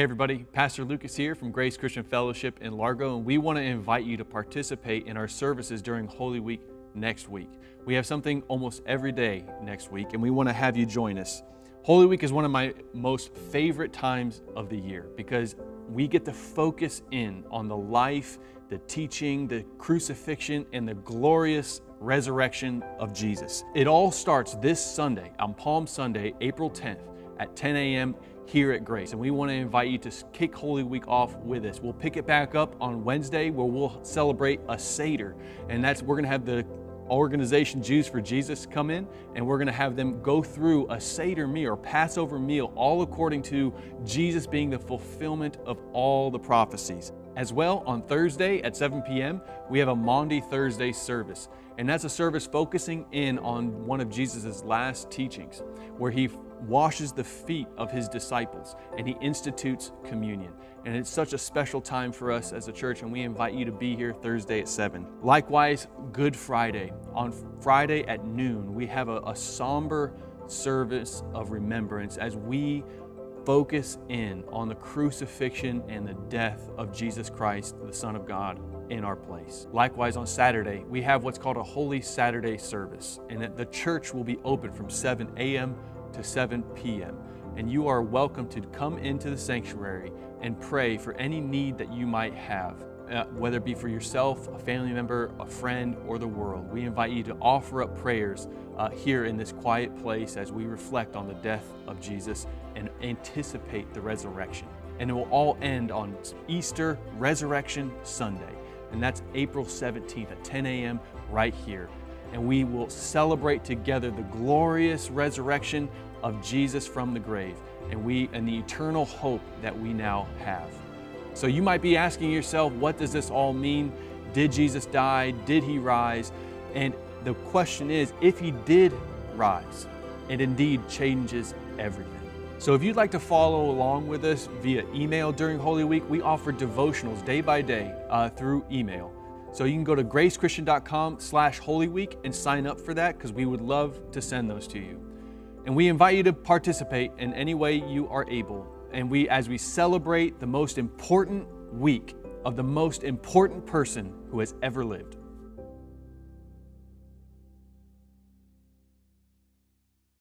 Hey, everybody, Pastor Lucas here from Grace Christian Fellowship in Largo, and we want to invite you to participate in our services during Holy Week next week. We have something almost every day next week, and we want to have you join us. Holy Week is one of my most favorite times of the year because we get to focus in on the life, the teaching, the crucifixion, and the glorious resurrection of Jesus. It all starts this Sunday, on Palm Sunday, April 10th at 10 a.m here at Grace. And we want to invite you to kick Holy Week off with us. We'll pick it back up on Wednesday where we'll celebrate a Seder. And that's, we're going to have the organization Jews for Jesus come in and we're going to have them go through a Seder meal or Passover meal, all according to Jesus being the fulfillment of all the prophecies. As well, on Thursday at 7 p.m., we have a Maundy Thursday service. And that's a service focusing in on one of Jesus' last teachings, where he washes the feet of his disciples and he institutes communion. And it's such a special time for us as a church, and we invite you to be here Thursday at 7. Likewise, Good Friday. On Friday at noon, we have a, a somber service of remembrance as we focus in on the crucifixion and the death of Jesus Christ, the Son of God, in our place. Likewise, on Saturday, we have what's called a Holy Saturday service, and the church will be open from 7 a.m to 7 p.m. And you are welcome to come into the sanctuary and pray for any need that you might have, uh, whether it be for yourself, a family member, a friend, or the world. We invite you to offer up prayers uh, here in this quiet place as we reflect on the death of Jesus and anticipate the resurrection. And it will all end on Easter Resurrection Sunday. And that's April 17th at 10 a.m. right here and we will celebrate together the glorious resurrection of Jesus from the grave and we and the eternal hope that we now have. So you might be asking yourself, what does this all mean? Did Jesus die? Did he rise? And the question is, if he did rise, it indeed changes everything. So if you'd like to follow along with us via email during Holy Week, we offer devotionals day by day uh, through email. So you can go to gracechristian.com slash Holy Week and sign up for that because we would love to send those to you. And we invite you to participate in any way you are able. And we, as we celebrate the most important week of the most important person who has ever lived.